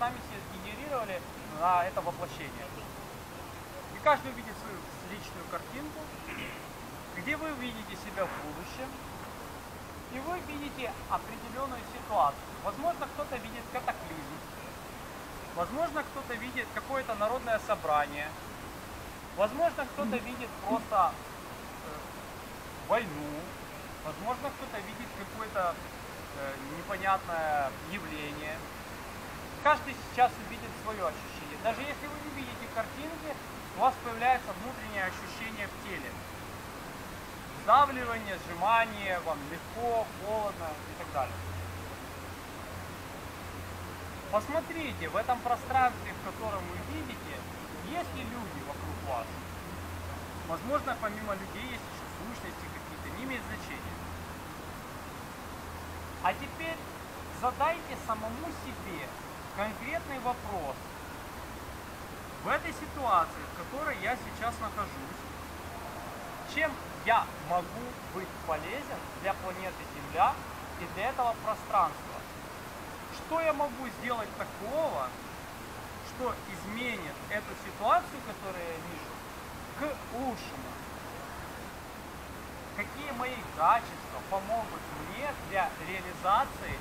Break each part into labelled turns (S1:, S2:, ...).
S1: сами себе сгенерировали на это воплощение. И каждый увидит свою личную картинку, где вы видите себя в будущем, и вы видите определенную ситуацию. Возможно, кто-то видит катаклизм, возможно, кто-то видит какое-то народное собрание, возможно, кто-то видит просто э, войну, возможно, кто-то видит какое-то э, непонятное явление. Каждый сейчас увидит свое ощущение. Даже если вы не видите картинки, у вас появляется внутреннее ощущение в теле. Сдавливание, сжимание, вам легко, холодно и так далее. Посмотрите, в этом пространстве, в котором вы видите, есть ли люди вокруг вас. Возможно, помимо людей есть еще сущности какие-то, не имеет значения. А теперь задайте самому себе конкретный вопрос. В этой ситуации, в которой я сейчас нахожусь, чем я могу быть полезен для планеты Земля и для этого пространства? Что я могу сделать такого, что изменит эту ситуацию, которую я вижу, к лучшему? Какие мои качества помогут мне для реализации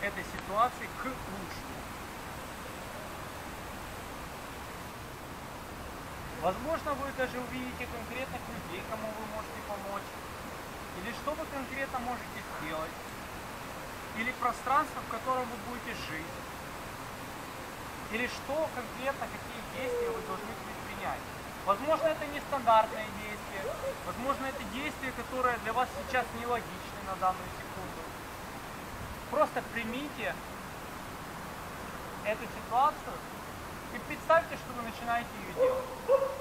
S1: этой ситуации к лучшему? Возможно, вы даже увидите конкретных людей, кому вы можете помочь. Или что вы конкретно можете сделать. Или пространство, в котором вы будете жить. Или что конкретно, какие действия вы должны предпринять. Возможно, это нестандартное действие. Возможно, это действие, которое для вас сейчас нелогично на данную секунду. Просто примите эту ситуацию и представьте, что вы начинаете ее делать.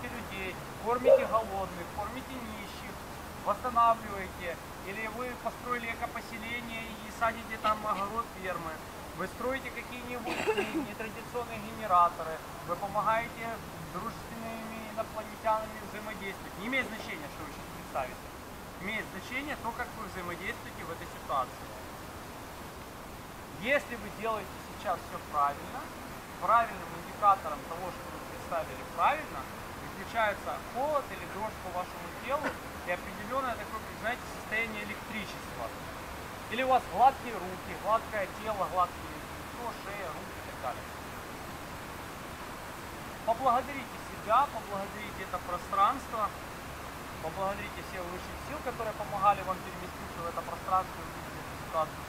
S1: Вытаскиваете людей, кормите голодных, кормите нищих, восстанавливаете. Или вы построили экопоселение и садите там огород фермы. Вы строите какие-нибудь нетрадиционные генераторы. Вы помогаете дружественными инопланетянами взаимодействовать. Не имеет значения, что вы сейчас представите. Имеет значение то, как вы взаимодействуете в этой ситуации. Если вы делаете сейчас все правильно, правильным индикатором того, что вы представили правильно, включается холод или дрожь по вашему телу и определенное такое, знаете, состояние электричества. Или у вас гладкие руки, гладкое тело, гладкие лицо, шея, руки и так далее. Поблагодарите себя, поблагодарите это пространство, поблагодарите всех высших сил, которые помогали вам переместиться в это пространство и ситуацию